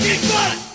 你他！